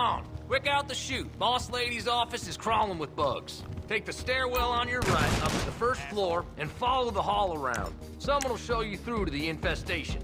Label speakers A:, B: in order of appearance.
A: on, quick out the chute. Boss lady's office is crawling with bugs. Take the stairwell on your right up to the first floor and follow the hall around. Someone will show you through to the infestation.